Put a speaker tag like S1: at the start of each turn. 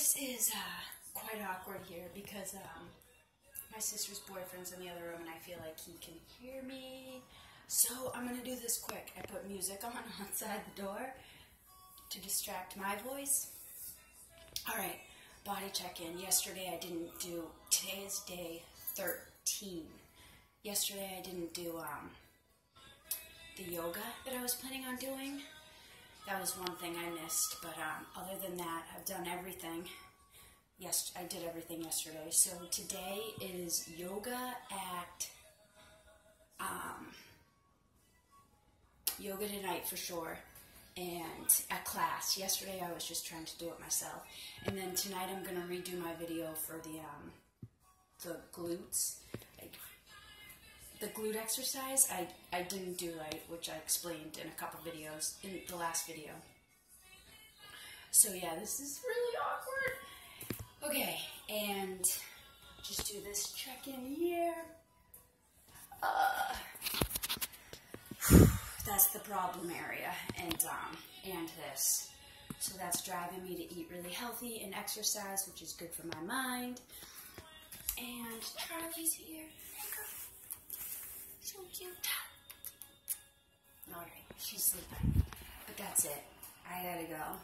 S1: This is uh, quite awkward here because um, my sister's boyfriend's in the other room and I feel like he can hear me. So I'm gonna do this quick. I put music on outside the door to distract my voice. Alright, body check in. Yesterday I didn't do, today is day 13. Yesterday I didn't do um, the yoga that I was planning on doing. That was one thing I missed, but um, other than that, I've done everything. Yes, I did everything yesterday. So today is yoga at um, yoga tonight for sure, and at class. Yesterday I was just trying to do it myself, and then tonight I'm gonna redo my video for the um, the glutes the glute exercise I, I didn't do right, which I explained in a couple videos, in the last video. So yeah, this is really awkward. Okay, and just do this check-in here. Uh, that's the problem area, and, um, and this. So that's driving me to eat really healthy and exercise, which is good for my mind. And Charlie's here. She's sleeping. But that's it. I gotta go.